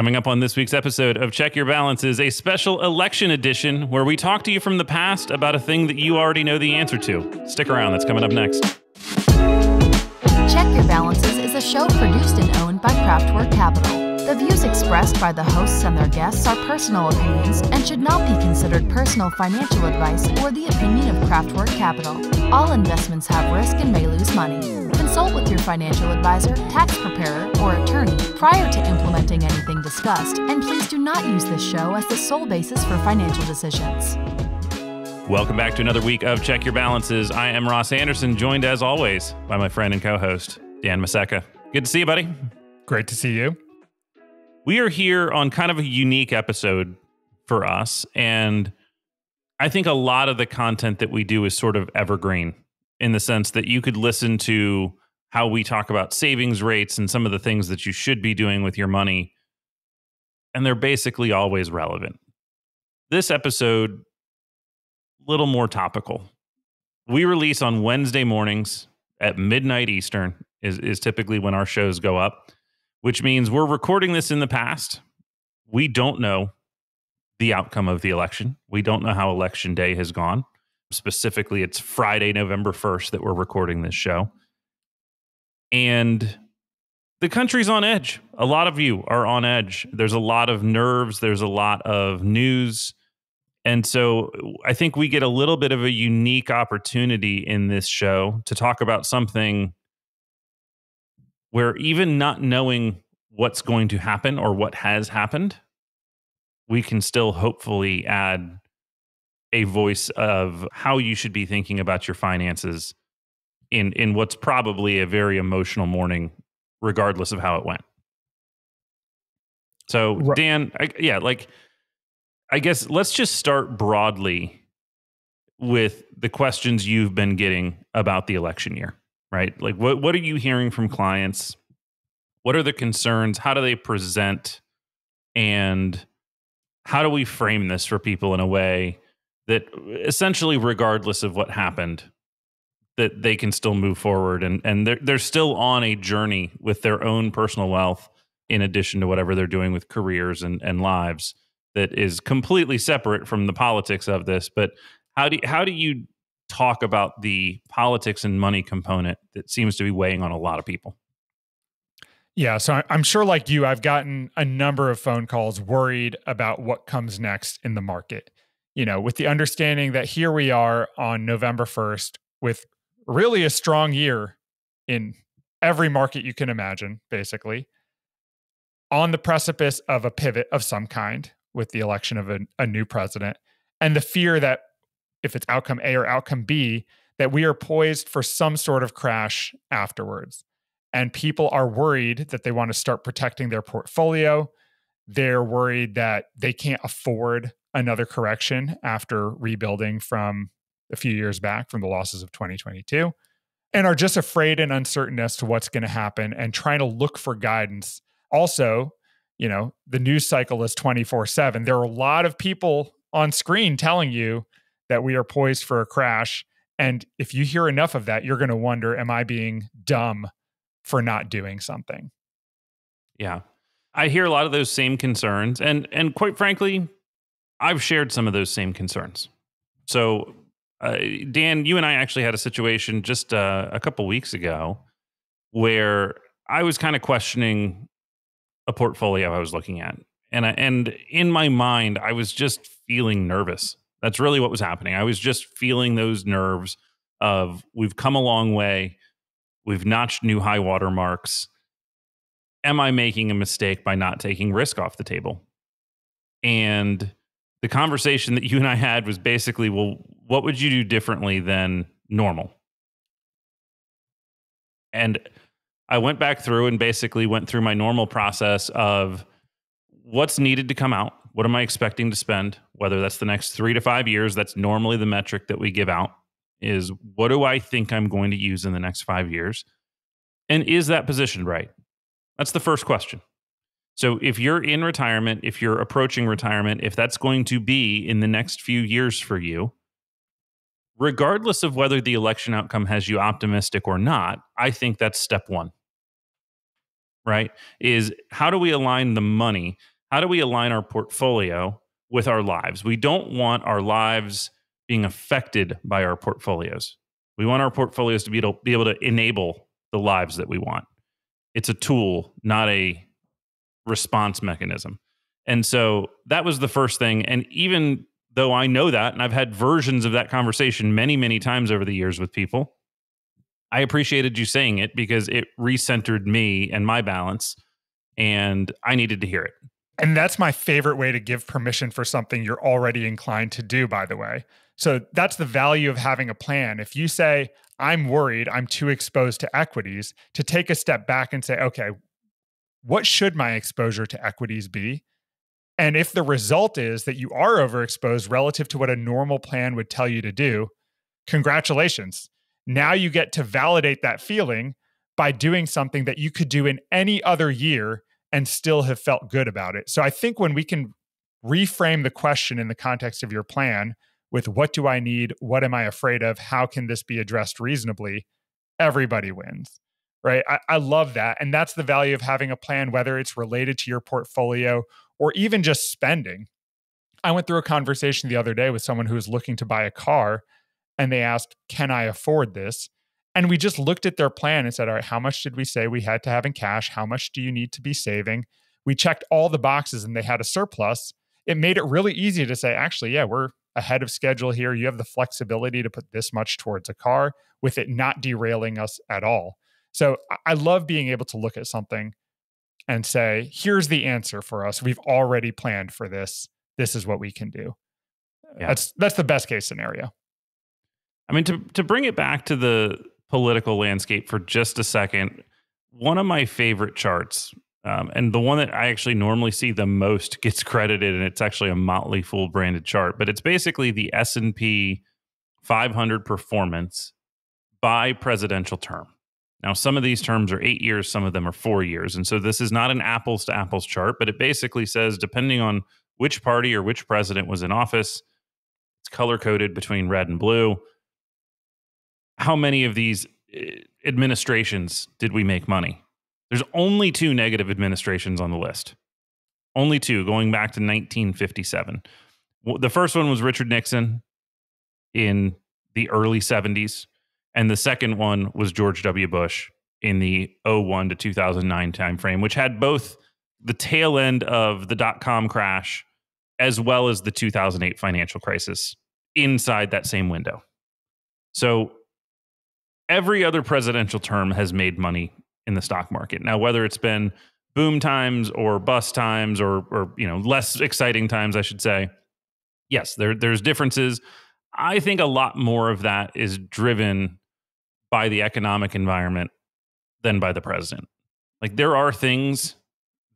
Coming up on this week's episode of Check Your Balances, a special election edition where we talk to you from the past about a thing that you already know the answer to. Stick around, that's coming up next. Check Your Balances is a show produced and owned by Craftwork Capital. The views expressed by the hosts and their guests are personal opinions and should not be considered personal financial advice or the opinion of Craftwork Capital. All investments have risk and may lose money. Consult with your financial advisor, tax preparer, or attorney prior to implementing anything discussed, and please do not use this show as the sole basis for financial decisions. Welcome back to another week of Check Your Balances. I am Ross Anderson, joined as always by my friend and co host, Dan Maseka. Good to see you, buddy. Great to see you. We are here on kind of a unique episode for us. And I think a lot of the content that we do is sort of evergreen in the sense that you could listen to how we talk about savings rates and some of the things that you should be doing with your money. And they're basically always relevant. This episode, little more topical. We release on Wednesday mornings at midnight Eastern is, is typically when our shows go up which means we're recording this in the past. We don't know the outcome of the election. We don't know how election day has gone. Specifically, it's Friday, November 1st that we're recording this show. And the country's on edge. A lot of you are on edge. There's a lot of nerves, there's a lot of news. And so I think we get a little bit of a unique opportunity in this show to talk about something where even not knowing what's going to happen or what has happened, we can still hopefully add a voice of how you should be thinking about your finances in in what's probably a very emotional morning regardless of how it went. So, right. Dan, I, yeah, like I guess let's just start broadly with the questions you've been getting about the election year right? Like what what are you hearing from clients? What are the concerns? How do they present? And how do we frame this for people in a way that essentially regardless of what happened that they can still move forward and and they're they're still on a journey with their own personal wealth in addition to whatever they're doing with careers and, and lives that is completely separate from the politics of this but how do how do you talk about the politics and money component that seems to be weighing on a lot of people. Yeah, so I'm sure, like you, I've gotten a number of phone calls worried about what comes next in the market. You know, with the understanding that here we are on November 1st with really a strong year in every market you can imagine, basically, on the precipice of a pivot of some kind with the election of a, a new president, and the fear that if it's outcome A or outcome B, that we are poised for some sort of crash afterwards. And people are worried that they want to start protecting their portfolio. They're worried that they can't afford another correction after rebuilding from a few years back from the losses of 2022 and are just afraid and uncertain as to what's going to happen and trying to look for guidance. Also, you know, the news cycle is 24 7. There are a lot of people on screen telling you that we are poised for a crash. And if you hear enough of that, you're going to wonder, am I being dumb for not doing something? Yeah. I hear a lot of those same concerns. And and quite frankly, I've shared some of those same concerns. So, uh, Dan, you and I actually had a situation just uh, a couple weeks ago where I was kind of questioning a portfolio I was looking at. And I, and in my mind, I was just feeling nervous. That's really what was happening. I was just feeling those nerves of we've come a long way. We've notched new high water marks. Am I making a mistake by not taking risk off the table? And the conversation that you and I had was basically, well, what would you do differently than normal? And I went back through and basically went through my normal process of what's needed to come out what am I expecting to spend? Whether that's the next three to five years, that's normally the metric that we give out is what do I think I'm going to use in the next five years? And is that positioned right? That's the first question. So if you're in retirement, if you're approaching retirement, if that's going to be in the next few years for you, regardless of whether the election outcome has you optimistic or not, I think that's step one. right? Is how do we align the money? How do we align our portfolio with our lives? We don't want our lives being affected by our portfolios. We want our portfolios to be able, be able to enable the lives that we want. It's a tool, not a response mechanism. And so that was the first thing. And even though I know that, and I've had versions of that conversation many, many times over the years with people, I appreciated you saying it because it recentered me and my balance, and I needed to hear it. And that's my favorite way to give permission for something you're already inclined to do, by the way. So that's the value of having a plan. If you say, I'm worried, I'm too exposed to equities, to take a step back and say, okay, what should my exposure to equities be? And if the result is that you are overexposed relative to what a normal plan would tell you to do, congratulations. Now you get to validate that feeling by doing something that you could do in any other year and still have felt good about it. So I think when we can reframe the question in the context of your plan with what do I need? What am I afraid of? How can this be addressed reasonably? Everybody wins right? I, I, love that. And that's the value of having a plan, whether it's related to your portfolio or even just spending. I went through a conversation the other day with someone who was looking to buy a car and they asked, Can I afford this? And we just looked at their plan and said, All right, how much did we say we had to have in cash? How much do you need to be saving? We checked all the boxes and they had a surplus. It made it really easy to say, Actually, yeah, we're ahead of schedule here. You have the flexibility to put this much towards a car with it not derailing us at all. So I love being able to look at something and say, here's the answer for us. We've already planned for this. This is what we can do. Yeah. That's that's the best case scenario. I mean, to to bring it back to the political landscape for just a second, one of my favorite charts, um, and the one that I actually normally see the most gets credited, and it's actually a Motley Fool branded chart, but it's basically the S and P 500 performance by presidential term. Now, some of these terms are eight years, some of them are four years. And so this is not an apples to apples chart, but it basically says depending on which party or which president was in office, it's color coded between red and blue. How many of these eh, administrations did we make money? There's only two negative administrations on the list. Only two going back to 1957. The first one was Richard Nixon in the early 70s. And the second one was George W. Bush in the 01 to 2009 timeframe, which had both the tail end of the dot com crash as well as the 2008 financial crisis inside that same window. So every other presidential term has made money in the stock market. Now, whether it's been boom times or bust times or, or you know, less exciting times, I should say, yes, there, there's differences. I think a lot more of that is driven by the economic environment than by the president. Like there are things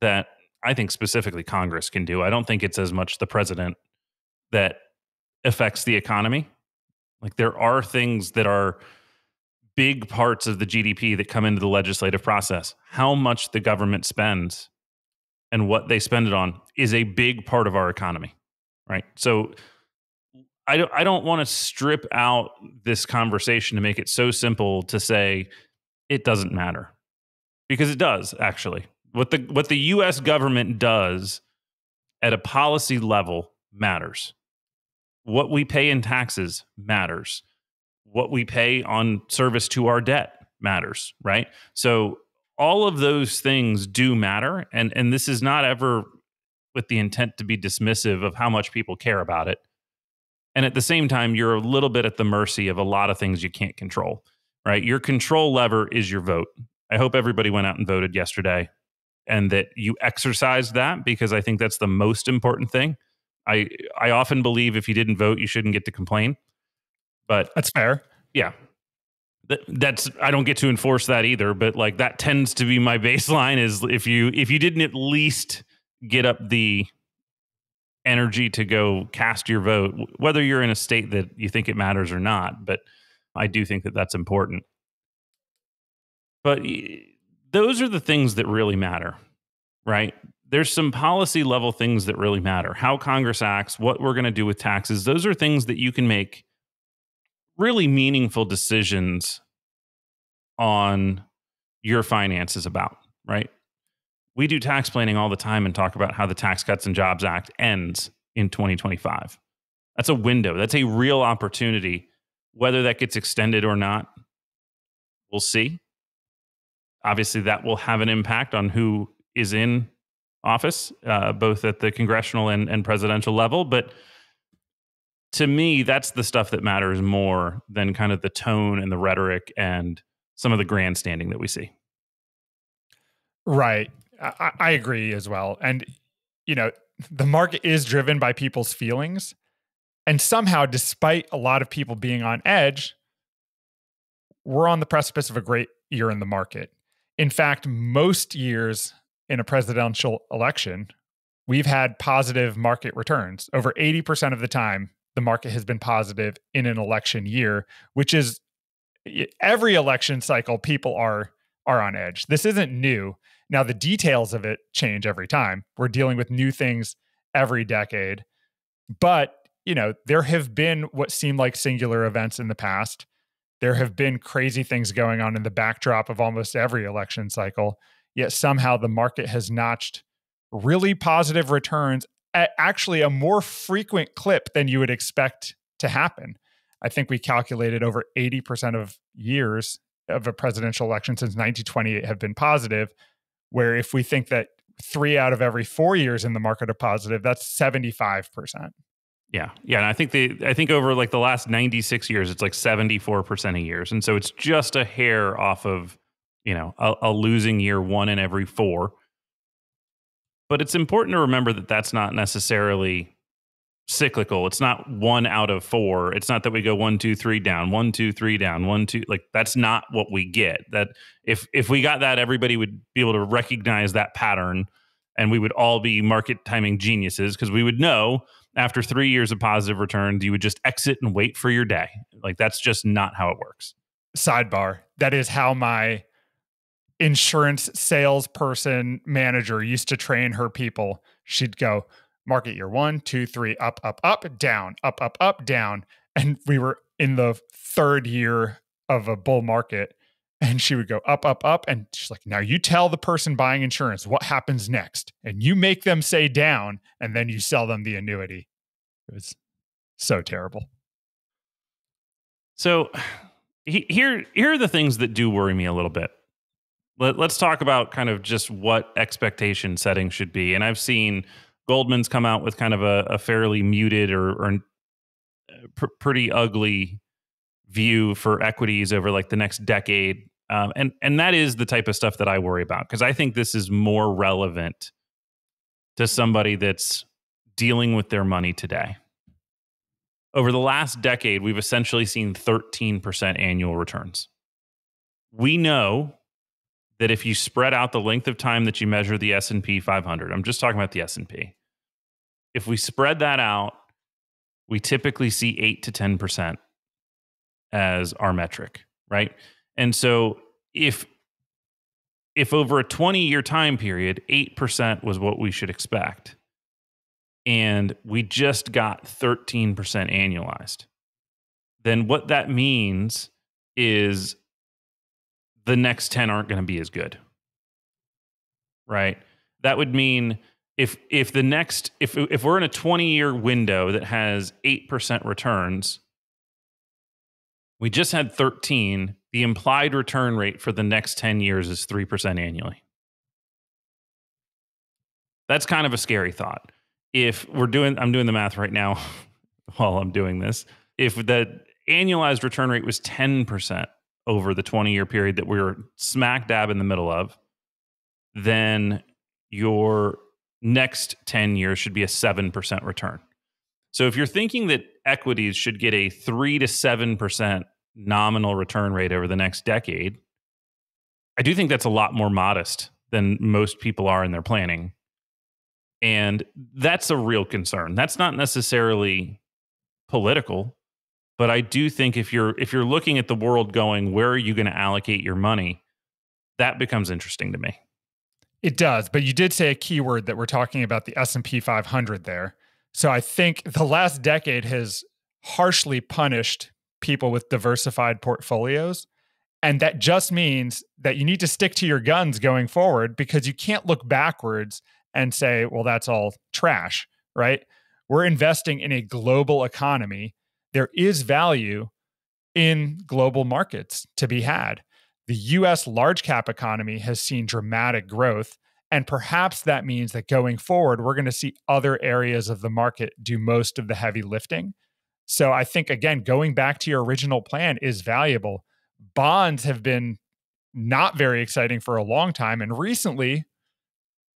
that I think specifically Congress can do. I don't think it's as much the president that affects the economy. Like there are things that are big parts of the GDP that come into the legislative process. How much the government spends and what they spend it on is a big part of our economy, right? So I don't I don't want to strip out this conversation to make it so simple to say it doesn't matter. Because it does actually. What the what the US government does at a policy level matters. What we pay in taxes matters. What we pay on service to our debt matters, right? So all of those things do matter and and this is not ever with the intent to be dismissive of how much people care about it and at the same time, you're a little bit at the mercy of a lot of things you can't control, right? Your control lever is your vote. I hope everybody went out and voted yesterday and that you exercised that because I think that's the most important thing. I I often believe if you didn't vote, you shouldn't get to complain. But that's fair. Yeah. that's I don't get to enforce that either, but like that tends to be my baseline is if you if you didn't at least get up the energy to go cast your vote, whether you're in a state that you think it matters or not. But I do think that that's important. But those are the things that really matter, right? There's some policy level things that really matter. How Congress acts, what we're going to do with taxes, those are things that you can make really meaningful decisions on your finances about, right? we do tax planning all the time and talk about how the Tax Cuts and Jobs Act ends in 2025. That's a window. That's a real opportunity. Whether that gets extended or not, we'll see. Obviously, that will have an impact on who is in office, uh, both at the congressional and, and presidential level. But to me, that's the stuff that matters more than kind of the tone and the rhetoric and some of the grandstanding that we see. Right. I, I agree as well. And, you know, the market is driven by people's feelings. And somehow, despite a lot of people being on edge, we're on the precipice of a great year in the market. In fact, most years in a presidential election, we've had positive market returns. Over 80% of the time, the market has been positive in an election year, which is every election cycle people are are on edge. This isn't new. Now the details of it change every time. We're dealing with new things every decade. But, you know, there have been what seem like singular events in the past. There have been crazy things going on in the backdrop of almost every election cycle. Yet somehow the market has notched really positive returns actually a more frequent clip than you would expect to happen. I think we calculated over 80% of years of a presidential election since 1928 have been positive. Where if we think that three out of every four years in the market are positive, that's 75%. Yeah. Yeah. And I think the I think over like the last 96 years, it's like 74% of years. And so it's just a hair off of, you know, a, a losing year one in every four. But it's important to remember that that's not necessarily cyclical. It's not one out of four. It's not that we go one, two, three down, one, two, three down, one, two. Like that's not what we get. That if if we got that, everybody would be able to recognize that pattern, and we would all be market timing geniuses because we would know after three years of positive returns, you would just exit and wait for your day. Like that's just not how it works. Sidebar: That is how my insurance salesperson manager used to train her people. She'd go market year one, two, three, up, up, up, down, up, up, up, down. And we were in the third year of a bull market. And she would go up, up, up. And she's like, now you tell the person buying insurance what happens next. And you make them say down, and then you sell them the annuity. It was so terrible. So here, here are the things that do worry me a little bit. Let, us talk about kind of just what expectation setting should be. And I've seen Goldman's come out with kind of a, a fairly muted or, or uh, pr- pretty ugly view for equities over like the next decade. Um, and and that is the type of stuff that I worry about because I think this is more relevant to somebody that's dealing with their money today. Over the last decade, we've essentially seen 13% annual returns. We know that if you spread out the length of time that you measure the S&P 500, I'm just talking about the S&P. If we spread that out, we typically see 8 to 10% as our metric, right? And so if if over a 20 year time period, 8% was what we should expect, and we just got 13% annualized, then what that means is the next 10 aren't going to be as good. Right? That would mean if if the next if if we're in a 20 year window that has 8% returns, we just had 13, the implied return rate for the next 10 years is 3% annually. That's kind of a scary thought. If we're doing I'm doing the math right now while I'm doing this. If the annualized return rate was 10%, over the 20 year period that we are smack dab in the middle of, then your next 10 years should be a 7% return. So if you're thinking that equities should get a 3 to 7% nominal return rate over the next decade, I do think that's a lot more modest than most people are in their planning. And that's a real concern. That's not necessarily political. But I do think if you're if you're looking at the world going, where are you going to allocate your money? That becomes interesting to me. It does, but you did say a keyword that we're talking about the S&P 500 there. So I think the last decade has harshly punished people with diversified portfolios And that just means that you need to stick to your guns going forward because you can't look backwards and say, well, that's all trash, right? We're investing in a global economy. There is value in global markets to be had. The US large cap economy has seen dramatic growth. And perhaps that means that going forward, we're going to see other areas of the market do most of the heavy lifting. So I think, again, going back to your original plan is valuable. Bonds have been not very exciting for a long time. And recently,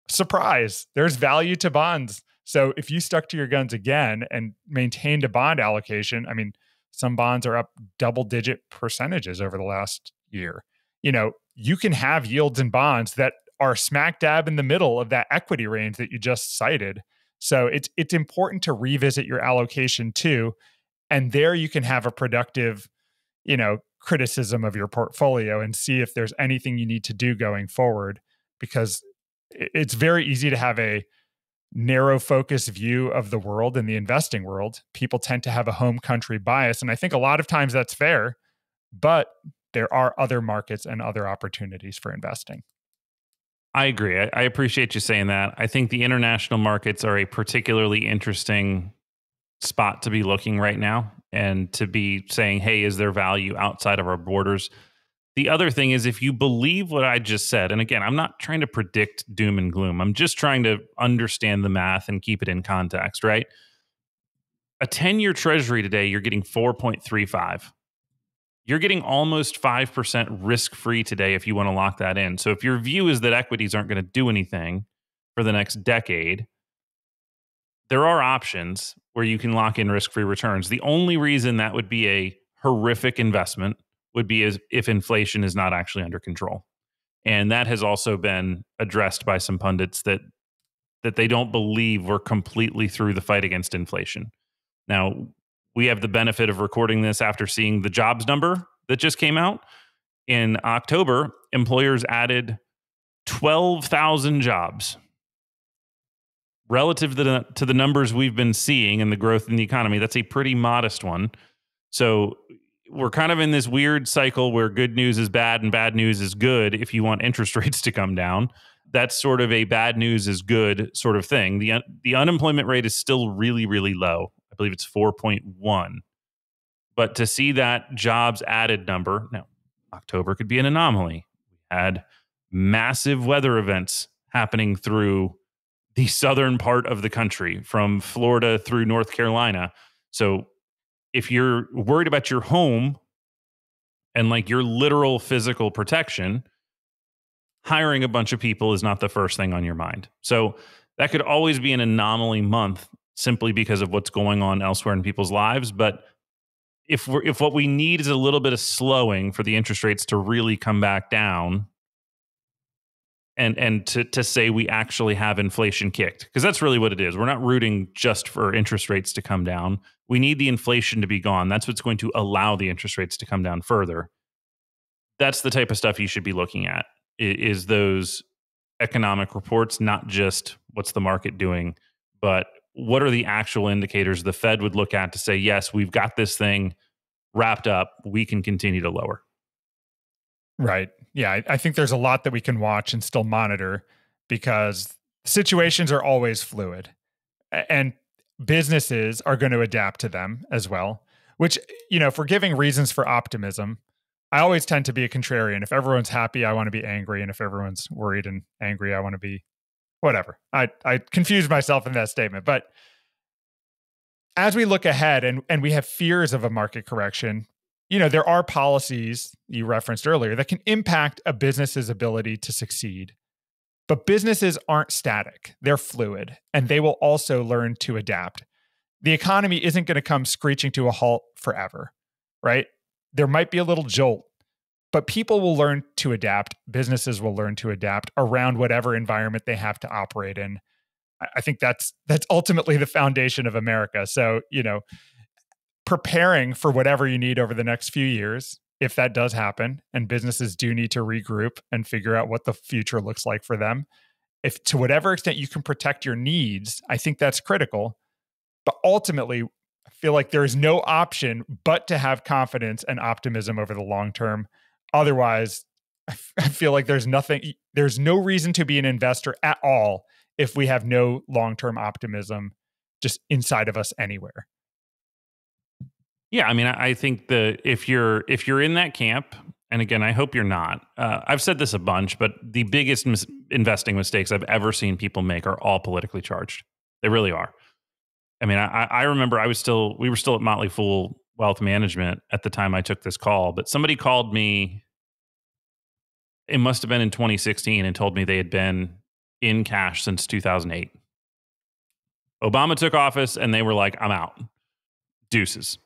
surprise, there's value to bonds. So if you stuck to your guns again and maintained a bond allocation, I mean, some bonds are up double digit percentages over the last year. You know, you can have yields in bonds that are smack dab in the middle of that equity range that you just cited. So it's it's important to revisit your allocation too and there you can have a productive you know criticism of your portfolio and see if there's anything you need to do going forward because it's very easy to have a narrow focus view of the world and the investing world people tend to have a home country bias and i think a lot of times that's fair but there are other markets and other opportunities for investing I agree. I, I, appreciate you saying that. I think the international markets are a particularly interesting spot to be looking right now and to be saying, hey, is there value outside of our borders? The other thing is, if you believe what I just said, and again, I'm not trying to predict doom and gloom, I'm just trying to understand the math and keep it in context, right? A 10 year treasury today, you're getting 4.35. You're getting almost 5% risk free today if you want to lock that in. So if your view is that equities aren't going to do anything for the next decade, there are options where you can lock in risk free returns. The only reason that would be a horrific investment would be as if inflation is not actually under control. And that has also been addressed by some pundits that that they don't believe we're completely through the fight against inflation. Now, we have the benefit of recording this after seeing the jobs number that just came out. In October, employers added 12,000 jobs relative to the, to the numbers we've been seeing and the growth in the economy, that's a pretty modest one. So we're kind of in this weird cycle where good news is bad and bad news is good if you want interest rates to come down. That's sort of a bad news is good sort of thing. The, the unemployment rate is still really, really low. I believe it's 4.1. But to see that jobs added number, now October could be an anomaly. We had massive weather events happening through the southern part of the country from Florida through North Carolina. So if you're worried about your home and like your literal physical protection, hiring a bunch of people is not the first thing on your mind. So that could always be an anomaly month simply because of what's going on elsewhere in people's lives. But if we're, if what we need is a little bit of slowing for the interest rates to really come back down, and and to to say we actually have inflation kicked because that's really what it is. We're not rooting just for interest rates to come down. We need the inflation to be gone. That's what's going to allow the interest rates to come down further. That's the type of stuff you should be looking at. Is those economic reports, not just what's the market doing, but what are the actual indicators the Fed would look at to say, yes, we've got this thing wrapped up. We can continue to lower. Right. Yeah. I, I think there's a lot that we can watch and still monitor because situations are always fluid and businesses are going to adapt to them as well. Which, you know, for giving reasons for optimism, I always tend to be a contrarian. If everyone's happy, I want to be angry. And if everyone's worried and angry, I want to be whatever. I, I confused myself in that statement. But as we look ahead and, and we have fears of a market correction, you know, there are policies you referenced earlier that can impact a business's ability to succeed. But businesses aren't static, they're fluid, and they will also learn to adapt. The economy isn't going to come screeching to a halt forever, right? There might be a little jolt, but people will learn to adapt. Businesses will learn to adapt around whatever environment they have to operate in. I think that's that's ultimately the foundation of America. So, you know, preparing for whatever you need over the next few years if that does happen and businesses do need to regroup and figure out what the future looks like for them if to whatever extent you can protect your needs i think that's critical but ultimately i feel like there is no option but to have confidence and optimism over the long term Otherwise, I feel like there's nothing, there's no reason to be an investor at all if we have no long term optimism just inside of us anywhere. Yeah, I mean, I think the if you're if you're in that camp, and again, I hope you're not. Uh, I've said this a bunch, but the biggest mis- investing mistakes I've ever seen people make are all politically charged. They really are. I mean, I, I remember I was still we were still at Motley Fool Wealth Management at the time I took this call, but somebody called me. It must have been in 2016 and told me they had been in cash since 2008. Obama took office and they were like, I'm out. Deuces.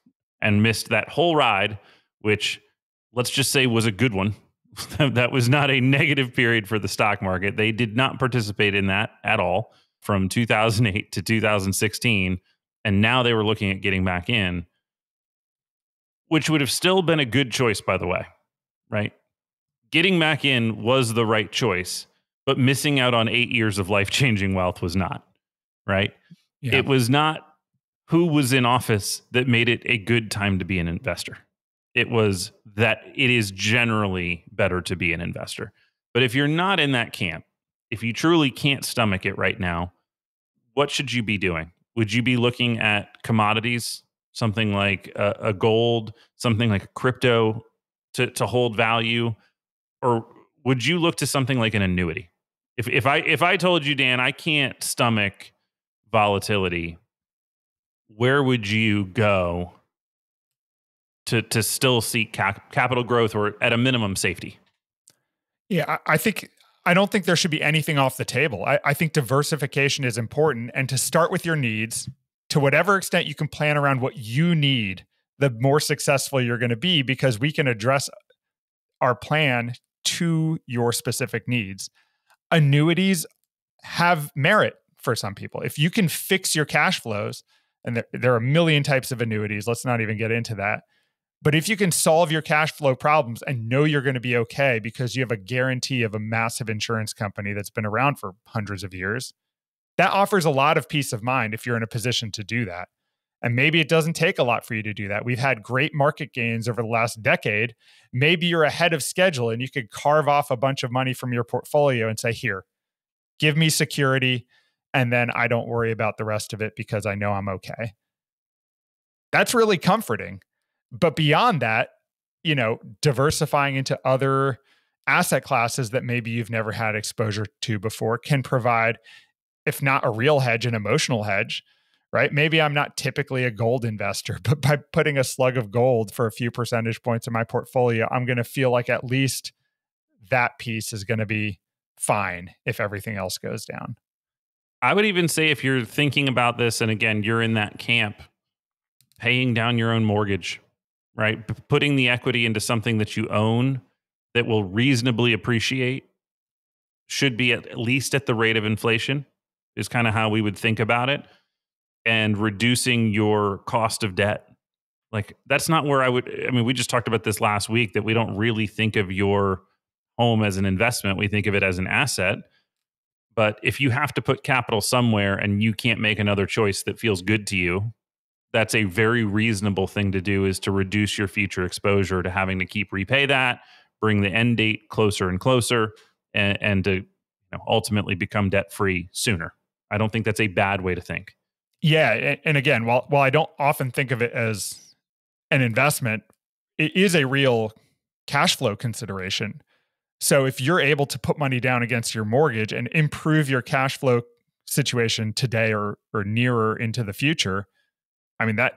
And missed that whole ride, which let's just say was a good one. that was not a negative period for the stock market. They did not participate in that at all from 2008 to 2016. And now they were looking at getting back in, which would have still been a good choice, by the way, right? Getting back in was the right choice, but missing out on eight years of life changing wealth was not, right? Yeah. It was not who was in office that made it a good time to be an investor. It was that it is generally better to be an investor. But if you're not in that camp, if you truly can't stomach it right now, what should you be doing? Would you be looking at commodities, something like a, a gold, something like a crypto to, to hold value? Or would you look to something like an annuity? If, if I if I told you, Dan, I can't stomach volatility, where would you go to to still seek cap- capital growth or at a minimum safety? Yeah, I think I don't think there should be anything off the table. I, I think diversification is important, and to start with your needs to whatever extent you can plan around what you need, the more successful you're going to be because we can address our plan to your specific needs. Annuities have merit for some people. If you can fix your cash flows, and there, are a million types of annuities, let's not even get into that. But if you can solve your cash flow problems and know you're going to be okay because you have a guarantee of a massive insurance company that's been around for hundreds of years, that offers a lot of peace of mind if you're in a position to do that. And maybe it doesn't take a lot for you to do that. We've had great market gains over the last decade. Maybe you're ahead of schedule and you could carve off a bunch of money from your portfolio and say, here, give me security and then I don't worry about the rest of it because I know I'm okay. That's really comforting. But beyond that, you know, diversifying into other asset classes that maybe you've never had exposure to before can provide, if not a real hedge, an emotional hedge, right? Maybe I'm not typically a gold investor, but by putting a slug of gold for a few percentage points in my portfolio, I'm going to feel like at least that piece is going to be fine if everything else goes down. I would even say if you're thinking about this, and again, you're in that camp, paying down your own mortgage, right? P- putting the equity into something that you own that will reasonably appreciate should be at least at the rate of inflation, is kind of how we would think about it. And reducing your cost of debt. Like, that's not where I would. I mean, we just talked about this last week that we don't really think of your home as an investment, we think of it as an asset but if you have to put capital somewhere and you can't make another choice that feels good to you, that's a very reasonable thing to do is to reduce your future exposure to having to keep repay that, bring the end date closer and closer, and, and to you know, ultimately become debt free sooner. I don't think that's a bad way to think. Yeah, and again, while while I don't often think of it as an investment, it is a real cash flow consideration. So if you're able to put money down against your mortgage and improve your cash flow situation today or or nearer into the future, I mean that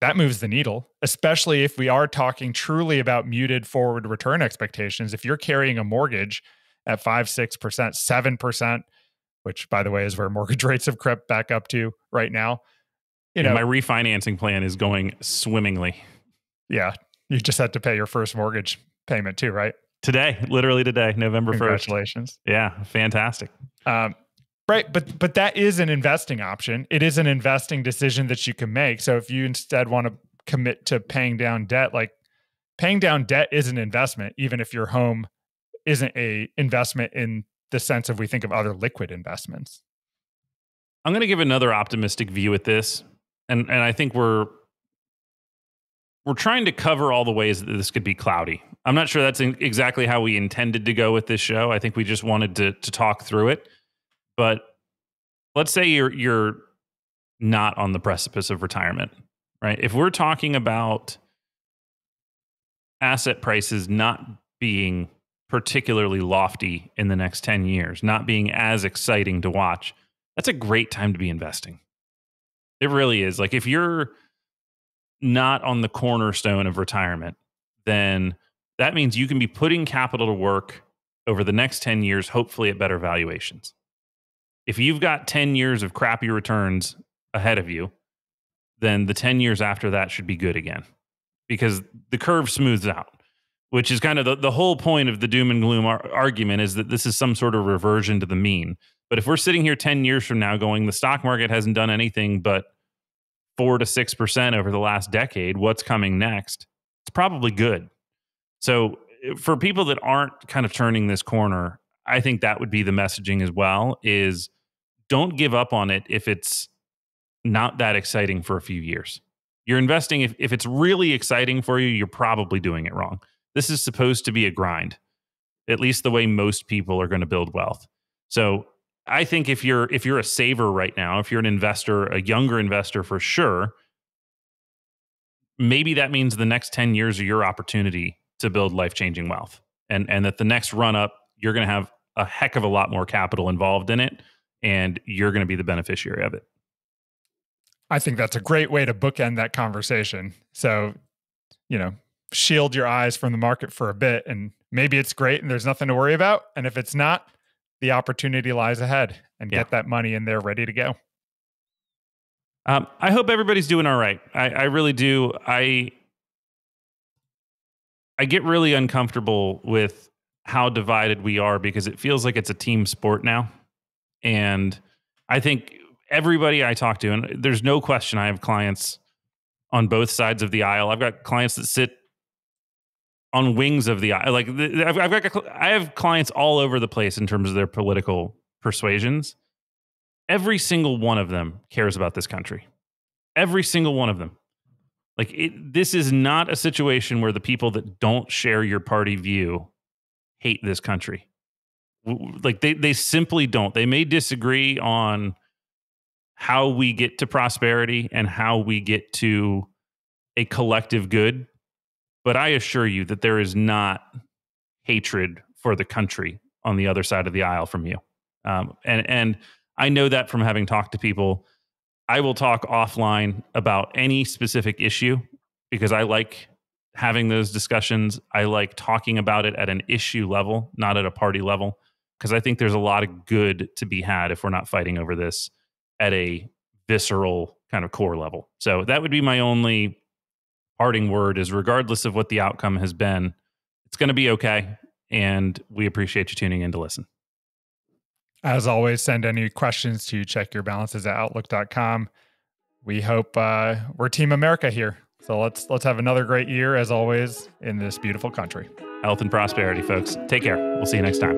that moves the needle, especially if we are talking truly about muted forward return expectations. If you're carrying a mortgage at 5, 6%, 7%, which by the way is where mortgage rates have crept back up to right now, you know, my refinancing plan is going swimmingly. Yeah, you just had to pay your first mortgage payment too, right? Today, literally today, November 1st. Congratulations. Yeah, fantastic. Um, right, but but that is an investing option. It is an investing decision that you can make. So if you instead want to commit to paying down debt, like paying down debt is an investment, even if your home isn't a investment in the sense of we think of other liquid investments. I'm going to give another optimistic view at this, and and I think we're we're trying to cover all the ways that this could be cloudy. I'm not sure that's exactly how we intended to go with this show. I think we just wanted to to talk through it. But let's say you're you're not on the precipice of retirement, right? If we're talking about asset prices not being particularly lofty in the next 10 years, not being as exciting to watch, that's a great time to be investing. It really is. Like if you're not on the cornerstone of retirement, then that means you can be putting capital to work over the next 10 years, hopefully at better valuations. If you've got 10 years of crappy returns ahead of you, then the 10 years after that should be good again because the curve smooths out, which is kind of the, the whole point of the doom and gloom ar- argument is that this is some sort of reversion to the mean. But if we're sitting here 10 years from now going, the stock market hasn't done anything but four to 6% over the last decade, what's coming next? It's probably good. So eh, for people that aren't kind of turning this corner, I think that would be the messaging as well is don't give up on it if it's not that exciting for a few years. You're investing if, if it's really exciting for you, you're probably doing it wrong. This is supposed to be a grind, at least the way most people are going to build wealth. So I think if you're if you're a saver right now, if you're an investor, a younger investor for sure, maybe that means the next 10 years are your opportunity to build life-changing wealth. And and that the next run up, you're going to have a heck of a lot more capital involved in it and you're going to be the beneficiary of it. I think that's a great way to bookend that conversation. So, you know, shield your eyes from the market for a bit and maybe it's great and there's nothing to worry about. And if it's not, the opportunity lies ahead and yeah. get that money in there ready to go. Um, I hope everybody's doing all right. I, I really do. I I get really uncomfortable with how divided we are because it feels like it's a team sport now. And I think everybody I talk to, and there's no question I have clients on both sides of the aisle. I've got clients that sit on wings of the aisle. Like I've, I've got, I have clients all over the place in terms of their political persuasions. Every single one of them cares about this country. Every single one of them. Like it, this is not a situation where the people that don't share your party view hate this country. Like they they simply don't. They may disagree on how we get to prosperity and how we get to a collective good. But I assure you that there is not hatred for the country on the other side of the aisle from you. Um, and and I know that from having talked to people. I will talk offline about any specific issue because I like having those discussions. I like talking about it at an issue level, not at a party level, because I think there's a lot of good to be had if we're not fighting over this at a visceral kind of core level. So that would be my only parting word is regardless of what the outcome has been, it's going to be okay. And we appreciate you tuning in to listen. As always, send any questions to check your balances at outlook.com. We hope uh, we're Team America here. So let's let's have another great year as always in this beautiful country. Health and prosperity, folks. Take care. We'll see you next time.